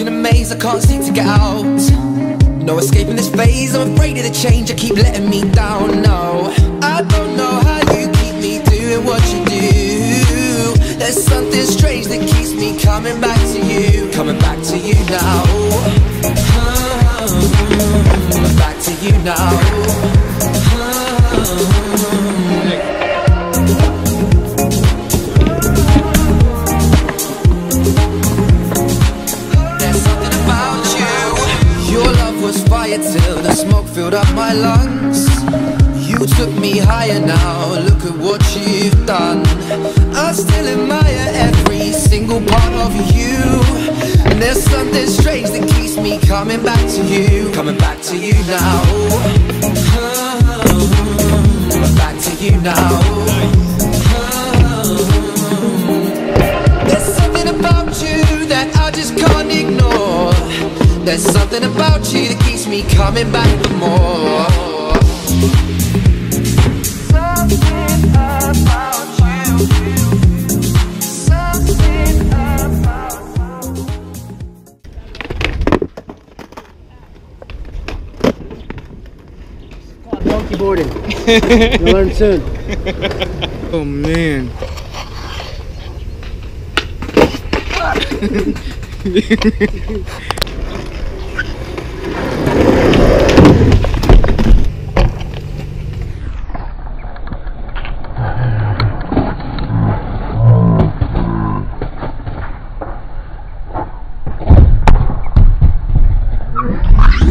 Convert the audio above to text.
in a maze I can't seem to get out. No escaping this phase, I'm afraid of the change. I keep letting me down, no. I don't know how you keep me doing what you do. There's something strange that keeps me coming back to you. Coming back to you now. Coming back to you now. Fire till the smoke filled up my lungs. You took me higher now. Look at what you've done. I still admire every single part of you. And there's something strange that keeps me coming back to you. Coming back to you now. Coming back to you now. There's something about you that I just can't ignore. There's something about you that keeps me coming back for more. Something about you. Something about Donkey boarding. You'll learn soon. Oh man.